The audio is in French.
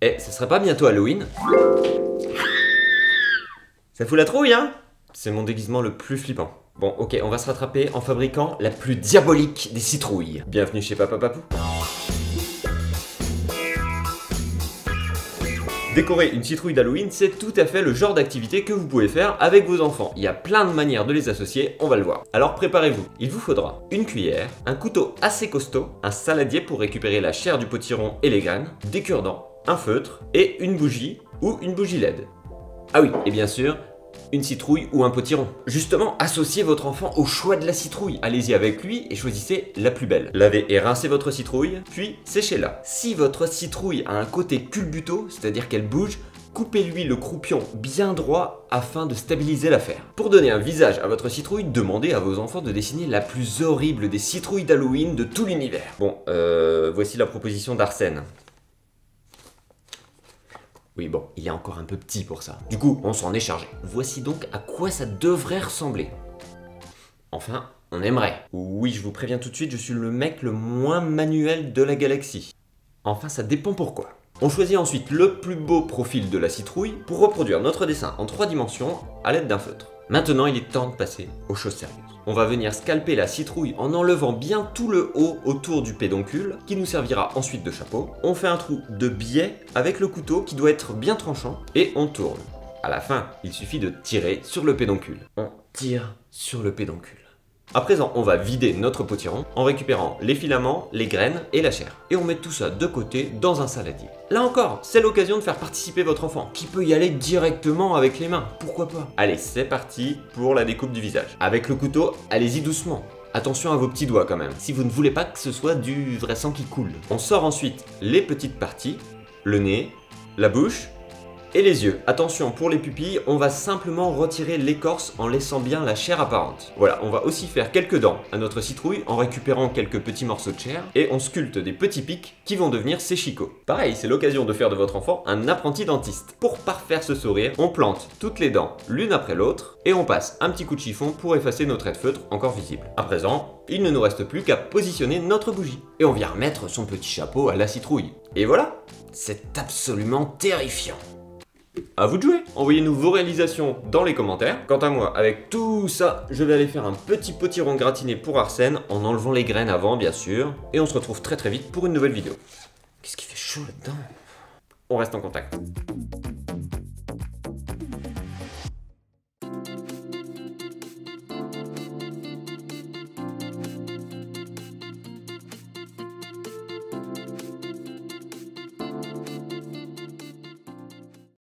Eh, ça serait pas bientôt Halloween Ça fout la trouille, hein C'est mon déguisement le plus flippant. Bon, ok, on va se rattraper en fabriquant la plus diabolique des citrouilles. Bienvenue chez Papa Papou. Décorer une citrouille d'Halloween, c'est tout à fait le genre d'activité que vous pouvez faire avec vos enfants. Il y a plein de manières de les associer, on va le voir. Alors préparez-vous. Il vous faudra une cuillère, un couteau assez costaud, un saladier pour récupérer la chair du potiron et les graines, des cure-dents, un feutre et une bougie ou une bougie LED. Ah oui, et bien sûr, une citrouille ou un potiron. Justement, associez votre enfant au choix de la citrouille. Allez-y avec lui et choisissez la plus belle. Lavez et rincez votre citrouille, puis séchez-la. Si votre citrouille a un côté culbuto, c'est-à-dire qu'elle bouge, coupez-lui le croupion bien droit afin de stabiliser l'affaire. Pour donner un visage à votre citrouille, demandez à vos enfants de dessiner la plus horrible des citrouilles d'Halloween de tout l'univers. Bon, euh, voici la proposition d'Arsène. Oui, bon, il est encore un peu petit pour ça. Du coup, on s'en est chargé. Voici donc à quoi ça devrait ressembler. Enfin, on aimerait. Oui, je vous préviens tout de suite, je suis le mec le moins manuel de la galaxie. Enfin, ça dépend pourquoi. On choisit ensuite le plus beau profil de la citrouille pour reproduire notre dessin en trois dimensions à l'aide d'un feutre. Maintenant, il est temps de passer aux choses sérieuses. On va venir scalper la citrouille en enlevant bien tout le haut autour du pédoncule, qui nous servira ensuite de chapeau. On fait un trou de biais avec le couteau qui doit être bien tranchant, et on tourne. À la fin, il suffit de tirer sur le pédoncule. On tire sur le pédoncule. À présent, on va vider notre potiron en récupérant les filaments, les graines et la chair. Et on met tout ça de côté dans un saladier. Là encore, c'est l'occasion de faire participer votre enfant, qui peut y aller directement avec les mains, pourquoi pas? Allez, c'est parti pour la découpe du visage. Avec le couteau, allez-y doucement. Attention à vos petits doigts quand même, si vous ne voulez pas que ce soit du vrai sang qui coule. On sort ensuite les petites parties, le nez, la bouche, et les yeux. Attention, pour les pupilles, on va simplement retirer l'écorce en laissant bien la chair apparente. Voilà, on va aussi faire quelques dents à notre citrouille en récupérant quelques petits morceaux de chair et on sculpte des petits pics qui vont devenir ses chicots. Pareil, c'est l'occasion de faire de votre enfant un apprenti dentiste. Pour parfaire ce sourire, on plante toutes les dents l'une après l'autre et on passe un petit coup de chiffon pour effacer nos traits de feutre encore visibles. À présent, il ne nous reste plus qu'à positionner notre bougie. Et on vient remettre son petit chapeau à la citrouille. Et voilà, c'est absolument terrifiant. À vous de jouer Envoyez-nous vos réalisations dans les commentaires. Quant à moi, avec tout ça, je vais aller faire un petit potiron gratiné pour Arsène, en enlevant les graines avant, bien sûr. Et on se retrouve très très vite pour une nouvelle vidéo. Qu'est-ce qui fait chaud là-dedans? On reste en contact.